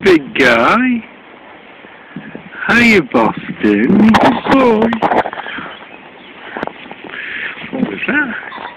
Big guy. How you Boston? Boy. What was that?